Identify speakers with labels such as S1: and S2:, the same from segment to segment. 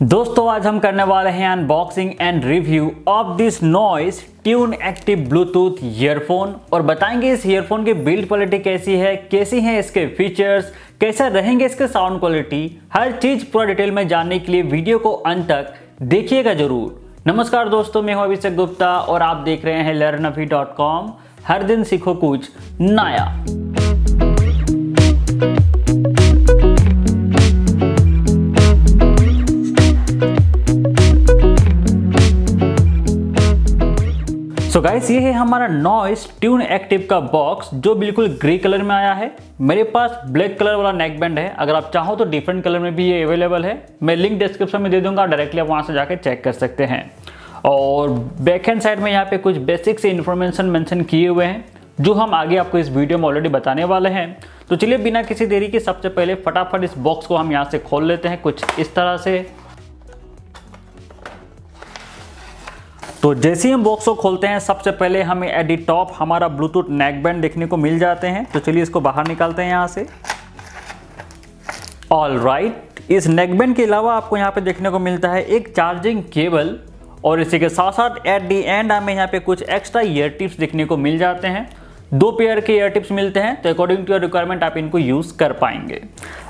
S1: दोस्तों, आज हम करने वाले हैं unboxing and review of this Noise Tune Active Bluetooth earphone और बताएँगे इस ईयरफोन की बिल्ड क्वालिटी कैसी है, कैसी हैं इसके फीचर्स कैसा रहेंगे इसके साउंड क्वालिटी हर चीज़ पूरा डिटेल में जानने के लिए वीडियो को अंत तक देखिएगा ज़रूर। नमस्कार दोस्तों, मैं हूँ अभिषेक गुप्ता और आप देख रहे हैं लर्नफी हर दिन सीखो कुछ नया। सो गाइस ये है हमारा नॉइस ट्यून एक्टिव का बॉक्स जो बिल्कुल ग्रे कलर में आया है। मेरे पास ब्लैक कलर वाला नेक बैंड है। अगर आप चाहो तो डिफरेंट कलर में भी ये अवेलेबल है। मैं लिंक डिस्क्रिप्शन में दे दूँगा डायरेक्टली आप वहाँ से जाके चेक कर सकते हैं। और बैक हैंड साइड में यहाँ पे कुछ बेसिक से इन्फॉर्मेशन मेंशन किए हुए हैं, जो हम आगे आपको इस वीडियो में ऑलरेडी बताने वाले हैं। तो चलिए बिना किसी देरी के सबसे पहले फटाफट इस बॉक्स को हम यहाँ से खोल लेते हैं। कुछ इस तरह से। तो जैसे ही हम बॉक्स को खोलते हैं, सबसे पहले हमें दी टॉप हमारा ब्लूटूथ नेकबैंड देखने को मिल जाते हैं। तो चलिए इसको बाहर निकालते हैं यहाँ से। All right right. इस नेकबैंड के अलावा आपको यहाँ पे देखने को मिलता है एक चार्जिंग केबल और इसी के साथ साथ एट दी एंड हमें यहाँ पे कुछ एक्स्ट्रा ईयर टिप्स देखने को मिल जाते हैं। दो पेयर के एयर टिप्स मिलते हैं तो अकॉर्डिंग टू योर रिक्वायरमेंट आप इनको यूज़ कर पाएँगे।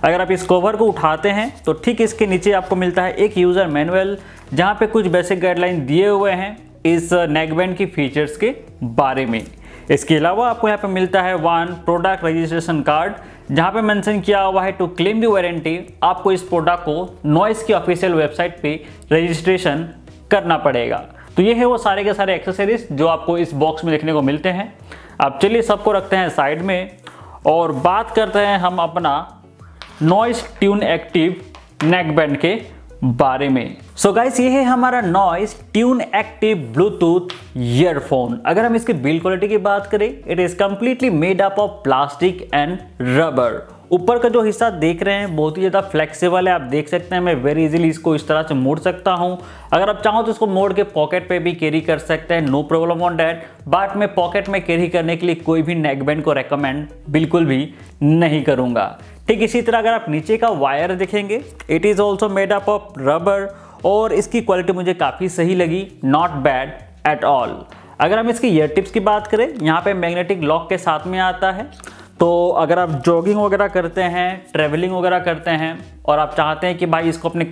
S1: अगर आप इस कवर को उठाते हैं तो ठीक इसके नीचे आपको मिलता है एक यूज़र मैनुअल जहाँ पे कुछ बेसिक गाइडलाइन दिए हुए हैं इस नेकबैंड की फीचर्स के बारे में। इसके अलावा आपको यहाँ पे मिलता है वन प्रोडक्ट रजिस्ट्रेशन कार्ड जहाँ पे मेंशन किया हुआ है टू क्लेम दी वारंटी आपको इस प्रोडक्ट को नॉइस की ऑफिशियल वेबसाइट पे रजिस्ट्रेशन करना पड़ेगा। तो ये है वो सारे के सारे एक्सेसरीज जो आपको इस बॉक्स में देखने को मिलते हैं। अब चलिए सबको रखते हैं साइड में और बात करते हैं हम अपना Noise Tune Active neck band के बारे में। सो so गाइस ये है हमारा Noise Tune Active Bluetooth earphone अगर हम इसकी बिल्ड क्वालिटी की बात करें it is completely made up of plastic and rubber ऊपर का जो हिस्सा देख रहे हैं, बहुत ही ज़्यादा फ्लेक्सिबल है। आप देख सकते हैं, मैं वेरी इजीली इसको इस तरह से मोड़ सकता हूँ। अगर आप चाहो तो इसको मोड़ के पॉकेट पे भी कैरी कर सकते हैं no problem on that but मैं पॉकेट में कैरी करने के लिए कोई भी नेकबैंड को रेकमेंड बिल्कुल भी नहीं करूँगा। ठीक, इसी तरह अगर आप नीचे का वायर देखेंगे it is also made up of rubber और इसकी क्वालिटी मुझे काफ़ी सही लगी नॉट बैड एट ऑल अगर हम इसकी ईयर टिप्स की बात करें, यहाँ पे मैग्नेटिक लॉक के साथ में आता है। तो अगर आप जॉगिंग वगैरह करते हैं ट्रैवलिंग वगैरह करते हैं, और आप चाहते हैं कि भाई इसको अपने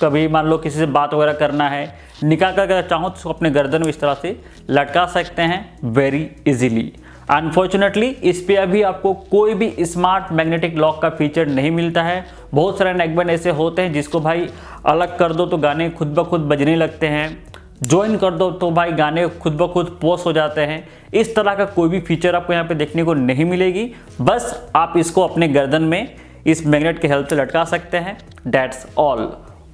S1: कभी मान लो किसी से बात वगैरह करना है, निकाल कर अगर चाहो तो इसको अपने गर्दन में इस तरह से लटका सकते हैं वेरी इजीली अनफॉर्चुनेटली इस पर अभी आपको कोई भी स्मार्ट मैग्नेटिक लॉक का फीचर नहीं मिलता है। बहुत सारे नेकबैंड ऐसे होते हैं जिसको भाई अलग कर दो तो गाने खुद ब खुद बजने लगते हैं। ज्वाइन कर दो तो भाई गाने खुद ब खुद पोस्ट हो जाते हैं। इस तरह का कोई भी फीचर आपको यहाँ पे देखने को नहीं मिलेगी। बस आप इसको अपने गर्दन में इस मैग्नेट के हेल्प से लटका सकते हैं। डैट्स ऑल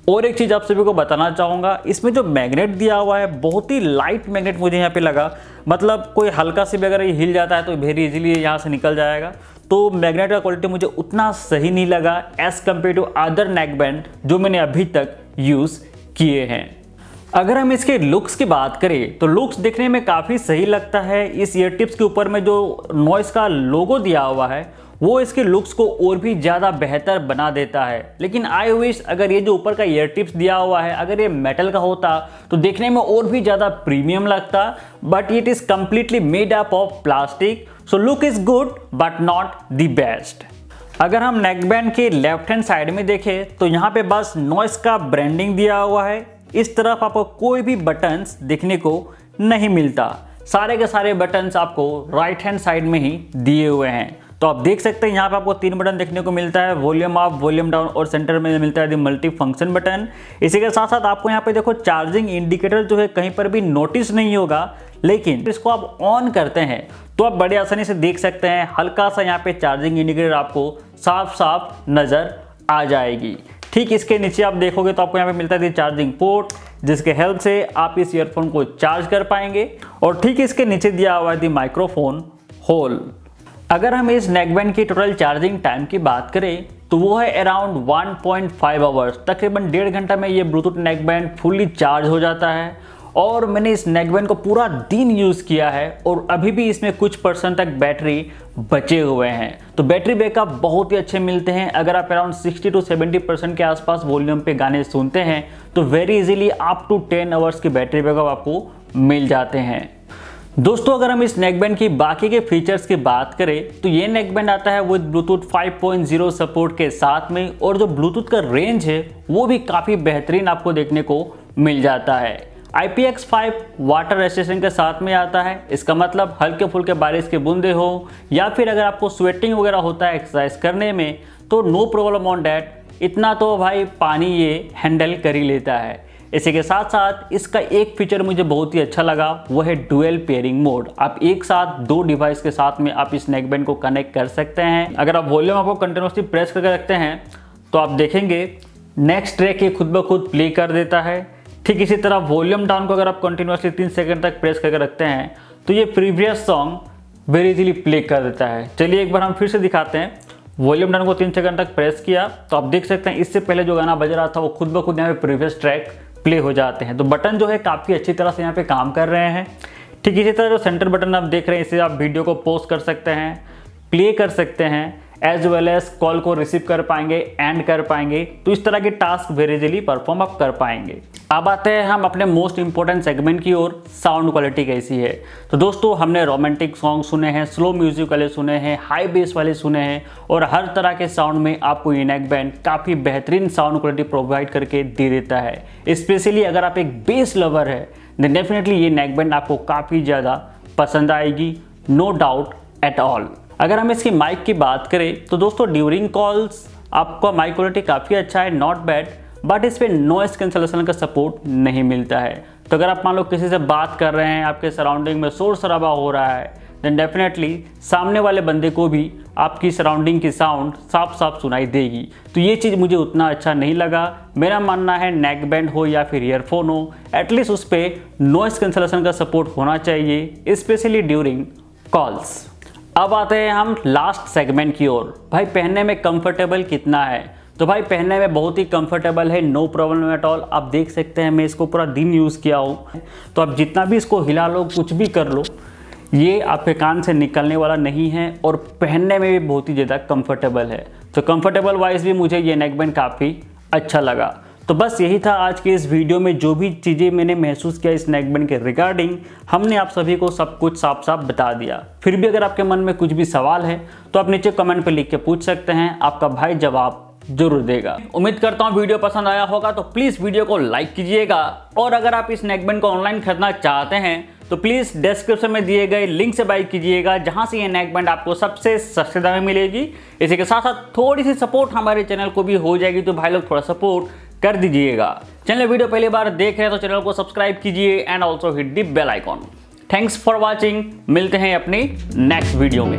S1: और एक चीज़ आप सभी को बताना चाहूँगा, इसमें जो मैग्नेट दिया हुआ है, बहुत ही लाइट मैग्नेट मुझे यहाँ पे लगा। मतलब कोई हल्का से भी अगर ये हिल जाता है तो वेरी इजीली यहाँ से निकल जाएगा। तो मैग्नेट का क्वालिटी मुझे उतना सही नहीं लगा as compare to other neck band जो मैंने अभी तक यूज़ किए हैं। अगर हम इसके लुक्स की बात करें तो लुक्स देखने में काफ़ी सही लगता है। इस ईयर टिप्स के ऊपर में जो नॉइस का लोगो दिया हुआ है, वो इसके लुक्स को और भी ज़्यादा बेहतर बना देता है। लेकिन आई विश अगर ये जो ऊपर का ईयर टिप्स दिया हुआ है, अगर ये मेटल का होता तो देखने में और भी ज़्यादा प्रीमियम लगता। But it is completely made up of plastic so look is good but not the best अगर हम नेक बैंड के लेफ़्ट हैंड साइड में देखें तो यहाँ पे बस नॉइस का ब्रांडिंग दिया हुआ है। इस तरफ़ आपको कोई भी बटन्स देखने को नहीं मिलता। सारे के सारे बटन्स आपको राइट हैंड साइड में ही दिए हुए हैं। तो आप देख सकते हैं, यहाँ पे आपको तीन बटन देखने को मिलता है वॉल्यूम अप वॉल्यूम डाउन और सेंटर में मिलता है मल्टी फ़ंक्शन बटन इसी के साथ साथ आपको यहाँ पे देखो चार्जिंग इंडिकेटर जो है कहीं पर भी नोटिस नहीं होगा, लेकिन इसको आप ऑन करते हैं तो आप बड़े आसानी से देख सकते हैं, हल्का सा यहाँ पे चार्जिंग इंडिकेटर आपको साफ़ साफ़ नज़र आ जाएगी। ठीक इसके नीचे आप देखोगे तो आपको यहाँ पे मिलता है चार्जिंग पोर्ट जिसके हेल्प से आप इस ईयरफोन को चार्ज कर पाएँगे। और ठीक इसके नीचे दिया हुआ है माइक्रोफोन होल अगर हम इस नेकबैंड की टोटल चार्जिंग टाइम की बात करें तो वो है अराउंड 1.5 आवर्स तकरीबन डेढ़ घंटा में ये ब्लूटूथ नेकबैंड फुल्ली चार्ज हो जाता है। और मैंने इस नेकबैंड को पूरा दिन यूज़ किया है और अभी भी इसमें कुछ परसेंट तक बैटरी बचे हुए हैं। तो बैटरी बैकअप बहुत ही अच्छे मिलते हैं। अगर आप अराउंड 60 टू 70 परसेंट के आसपास वॉल्यूम पे गाने सुनते हैं तो very easily up to 10 hours की बैटरी बैकअप आपको मिल जाते हैं। दोस्तों, अगर हम इस नेकबैंड की बाकी के फीचर्स की बात करें तो ये नेकबैंड आता है विद ब्लूटूथ 5.0 सपोर्ट के साथ में, और जो ब्लूटूथ का रेंज है, वो भी काफ़ी बेहतरीन आपको देखने को मिल जाता है। IPX5 वाटर रेजिस्टेंस के साथ में आता है। इसका मतलब हल्के फुल्के बारिश के बूंदे हो या फिर अगर आपको स्वेटिंग वगैरह होता है एक्सरसाइज करने में तो नो प्रॉब्लम ऑन डैट इतना तो भाई पानी ये हैंडल कर ही लेता है। इसी के साथ साथ इसका एक फीचर मुझे बहुत ही अच्छा लगा, वो है डुअल पेयरिंग मोड आप एक साथ दो डिवाइस के साथ में आप इस नेकबैंड को कनेक्ट कर सकते हैं। अगर आप वॉल्यूम आपको कंटिन्यूसली प्रेस करके रखते हैं तो आप देखेंगे नेक्स्ट ट्रैक ये खुद ब खुद प्ले कर देता है। ठीक इसी तरह वॉल्यूम डाउन को अगर आप कंटिन्यूसली तीन सेकंड तक प्रेस करके रखते हैं तो ये previous song very easily play कर देता है। चलिए एक बार हम फिर से दिखाते हैं। वॉल्यूम डाउन को तीन सेकंड तक प्रेस किया तो आप देख सकते हैं इससे पहले जो गाना बज रहा था, वो खुद ब खुद यहाँ पे प्रीवियस ट्रैक प्ले हो जाते हैं। तो बटन जो है काफ़ी अच्छी तरह से यहाँ पे काम कर रहे हैं। ठीक इसी तरह जो सेंटर बटन आप देख रहे हैं, इसे आप वीडियो को पोस्ट कर सकते हैं प्ले कर सकते हैं। एज वेल एज कॉल को रिसीव कर पाएँगे एंड कर पाएँगे तो इस तरह के टास्क वेरी इजिली परफॉर्म आप कर पाएँगे। अब आते हैं हम अपने मोस्ट इंपॉर्टेंट सेगमेंट की ओर साउंड क्वालिटी कैसी है? तो दोस्तों, हमने रोमांटिक सॉन्ग सुने हैं स्लो म्यूज़िक वाले सुने हैं हाई बेस वाले सुने हैं, और हर तरह के साउंड में आपको ये नेक बैंड काफ़ी बेहतरीन साउंड क्वालिटी प्रोवाइड करके दे देता है। स्पेशली अगर आप एक बेस लवर है देन डेफिनेटली ये नेक बैंड आपको काफ़ी ज़्यादा पसंद आएगी नो डाउट एट ऑल अगर हम इसकी माइक की बात करें तो दोस्तों ड्यूरिंग कॉल्स आपका माइक क्वालिटी काफ़ी अच्छा है नॉट बैड बट इस पर नॉइस कैंसलेशन का सपोर्ट नहीं मिलता है। तो अगर आप मान लो किसी से बात कर रहे हैं, आपके सराउंडिंग में शोर शराबा हो रहा है देन डेफिनेटली सामने वाले बंदे को भी आपकी सराउंडिंग की साउंड साफ़ साफ़ सुनाई देगी। तो ये चीज़ मुझे उतना अच्छा नहीं लगा। मेरा मानना है नेक बैंड हो या फिर ईयरफोन हो एटलीस्ट उस पर नॉइस कैंसलेशन का सपोर्ट होना चाहिए स्पेशली ड्यूरिंग कॉल्स अब आते हैं हम लास्ट सेगमेंट की ओर। भाई, पहनने में कंफर्टेबल कितना है? तो भाई, पहनने में बहुत ही कंफर्टेबल है नो प्रॉब्लम एट ऑल आप देख सकते हैं, मैं इसको पूरा दिन यूज़ किया हूँ। तो आप जितना भी इसको हिला लो, कुछ भी कर लो, ये आपके कान से निकलने वाला नहीं है और पहनने में भी बहुत ही ज़्यादा कंफर्टेबल है। तो कंफर्टेबल वाइज भी मुझे ये नेकबैंड काफ़ी अच्छा लगा। तो बस यही था आज के इस वीडियो में। जो भी चीज़ें मैंने महसूस किया इस नेकबैंड के रिगार्डिंग हमने आप सभी को सब कुछ साफ़ साफ़ बता दिया। फिर भी अगर आपके मन में कुछ भी सवाल है तो आप नीचे कमेंट पर लिख के पूछ सकते हैं, आपका भाई जवाब ज़रूर देगा। उम्मीद करता हूँ वीडियो पसंद आया होगा तो प्लीज़ वीडियो को लाइक कीजिएगा। और अगर आप इस नेकबैंड को ऑनलाइन खरीदना चाहते हैं तो प्लीज़ डिस्क्रिप्शन में दिए गए लिंक से बाई कीजिएगा, जहाँ से ये नेकबैंड आपको सबसे सस्ते दाम में मिलेगी। इसी के साथ साथ थोड़ी सी सपोर्ट हमारे चैनल को भी हो जाएगी तो भाई लोग थोड़ा सपोर्ट कर दीजिएगा। चैनल वीडियो पहली बार देख रहे हैं तो चैनल को सब्सक्राइब कीजिए and also hit the bell icon thanks for watching मिलते हैं अपनी नेक्स्ट वीडियो में।